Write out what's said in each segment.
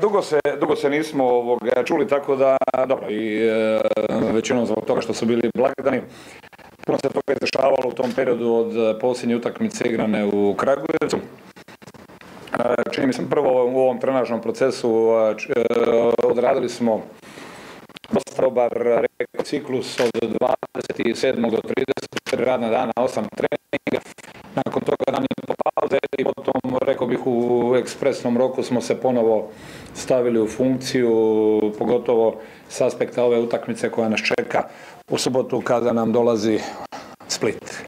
dugo, se, dugo se nismo ovoga čuli, tako da, dobro, i e, većinom zbog toga što su bili blagdani, puno se toga dešavalo u tom periodu od posljednje utakmice igrane u Kragujevcu. Čini mi se prvo u ovom trenažnom procesu odradili smo dosta dobar ciklus od 27. do 30. radna dana, 8 treninga. Nakon toga dan po pauze i potom, rekao bih, u ekspresnom roku smo se ponovo stavili u funkciju, pogotovo s aspekta ove utakmice koja nas čeka u subotu kada nam dolazi Split.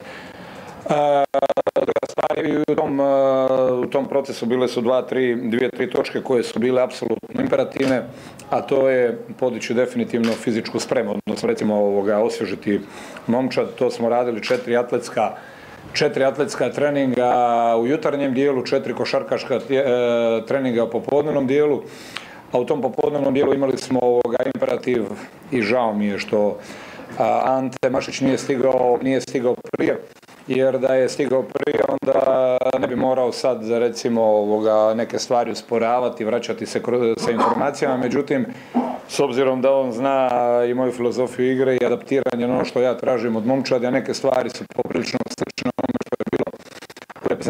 stvari u tom, u tom procesu bile su dva, tri, dvije, tri točke koje su bile apsolutno imperativne, a to je podići definitivno fizičku spremu, odnosno recimo ovoga, osvježiti momčad, to smo radili četiri atletska četiri atletska treninga u jutarnjem dijelu, četiri košarkaška e, treninga u popodnevnom dijelu, a u tom popodnevnom dijelu imali smo ovoga imperativ i žao mi je što Ante Mašić nije stigao, nije stigao prije, jer da je stigao prije onda ne bi morao sad recimo ovoga, neke stvari usporavati, vraćati se sa informacijama, međutim s obzirom da on zna i moju filozofiju igre i adaptiranje ono što ja tražim od momčadi, a neke stvari su poprilično slične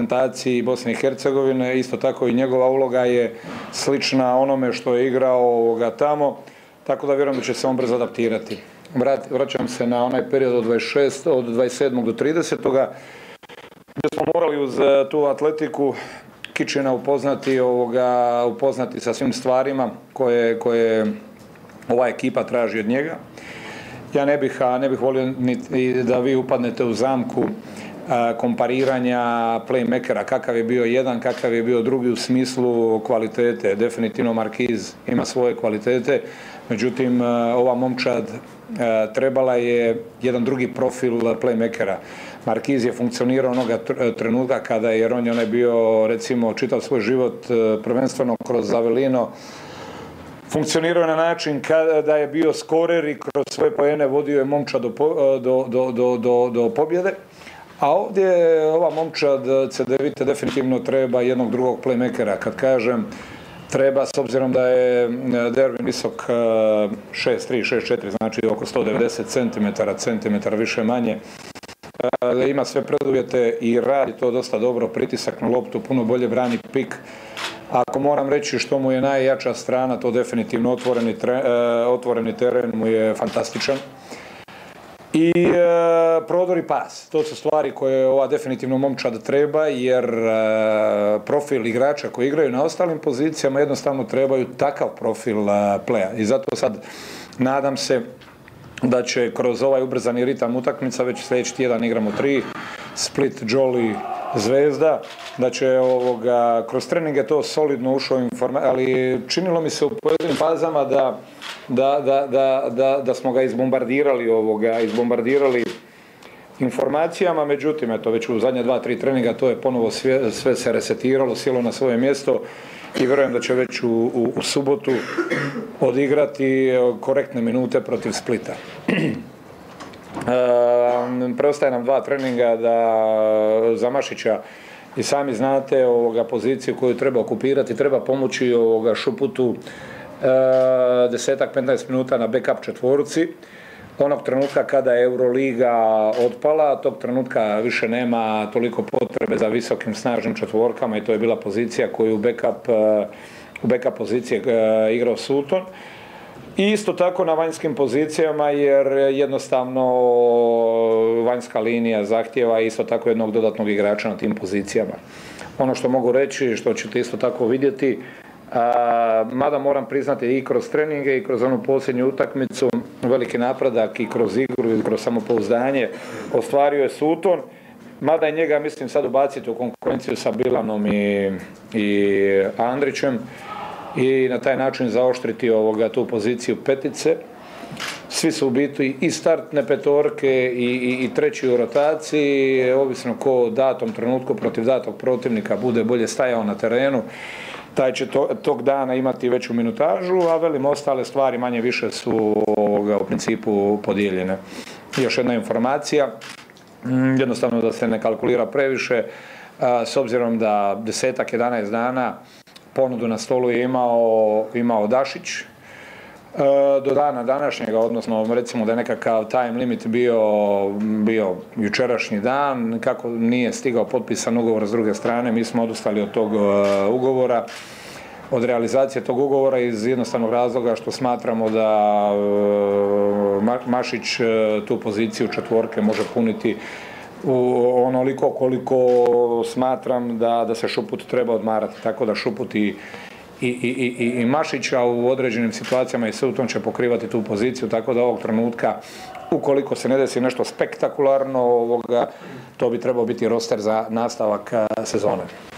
reprezentaciji Bosne i Hercegovine, isto tako i njegova uloga je slična onome što je igrao ovoga tamo, tako da vjerujem da će se on brzo adaptirati. vraćam se na onaj period od 26, od 27. do 30. gdje smo morali uz e, tu atletiku Kičina upoznati, ovoga, upoznati sa svim stvarima koje, koje ova ekipa traži od njega. Ja ne bih, ne bih volio ni da vi upadnete u zamku kompariranja playmakera, kakav je bio jedan, kakav je bio drugi u smislu kvalitete. Definitivno Markiz ima svoje kvalitete, međutim ova momčad trebala je jedan drugi profil playmakera. Markiz je funkcionirao onoga trenutka kada, jer on je bio recimo čitav svoj život prvenstveno kroz Avelino funkcionirao na način kada da je bio skorer i kroz svoje pojene vodio je momčad do, do, do, do pobjede. A ovdje ova momčad CDVite definitivno treba jednog drugog playmakera. Kad kažem treba, s obzirom da je Dervin visok 6'3, 6'4, znači oko 190 cm, centimetara više manje. Ima sve preduvjete i radi to dosta dobro, pritisak na loptu, puno bolje brani pik. Ako moram reći što mu je najjača strana, to definitivno otvoreni, e, otvoreni teren mu je fantastičan. I e, prodor i pas, to su stvari koje ova definitivno momčad treba jer e, profil igrača koji igraju na ostalim pozicijama jednostavno trebaju takav profil pleja. I zato sad nadam se da će kroz ovaj ubrzani ritam utakmica, već sljedeći tjedan igramo tri, Split, Jolly, Zvezda, da će ovoga, kroz treninge to solidno ušao informacija, ali činilo mi se u pojedinim fazama da, da, da, da, smo ga izbombardirali ovoga, izbombardirali informacijama, međutim, eto, već u zadnje dva, tri treninga to je ponovo sve, sve se resetiralo, sjelo na svoje mjesto i vjerujem da će već u, u, subotu odigrati korektne minute protiv Splita. E, preostaje nam dva treninga da za Mašića i sami znate ovoga poziciju koju treba okupirati, treba pomoći ovoga Šuputu e, desetak, 15 minuta na backup četvorci. Onog trenutka kada je Euroliga otpala, tog trenutka više nema toliko potrebe za visokim snažnim četvorkama i to je bila pozicija koju u backup, u backup pozicije e, igrao Sulton. I isto tako na vanjskim pozicijama jer jednostavno vanjska linija zahtjeva isto tako jednog dodatnog igrača na tim pozicijama. Ono što mogu reći, što ćete isto tako vidjeti, mada moram priznati i kroz treninge i kroz onu posljednju utakmicu, veliki napredak i kroz igru i kroz samopouzdanje ostvario je Suton. Mada je njega, mislim, sad ubaciti u konkurenciju sa Bilanom i, i Andrićem i na taj način zaoštriti ovoga tu poziciju petice. Svi su u biti i startne petorke i, i, i treći u rotaciji, ovisno ko datom trenutku protiv datog protivnika bude bolje stajao na terenu, taj će tog dana imati veću minutažu, a velim ostale stvari manje više su ovoga, u principu podijeljene. Još jedna informacija, mm, jednostavno da se ne kalkulira previše, s obzirom da desetak, 11 dana ponudu na stolu je imao, imao Dašić. E, do dana današnjega, odnosno recimo da je nekakav time limit bio, bio jučerašnji dan, kako nije stigao potpisan ugovor s druge strane, mi smo odustali od tog e, ugovora od realizacije tog ugovora iz jednostavnog razloga što smatramo da e, Mašić tu poziciju četvorke može puniti u onoliko koliko smatram da, da se Šuput treba odmarati. Tako da Šuput i, i, i, i Mašića u određenim situacijama i Suton će pokrivati tu poziciju, tako da ovog trenutka ukoliko se ne desi nešto spektakularno, ovoga, to bi trebao biti roster za nastavak sezone.